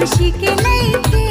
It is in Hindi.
खुशी के नहीं थे